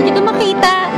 Hindi ko makita.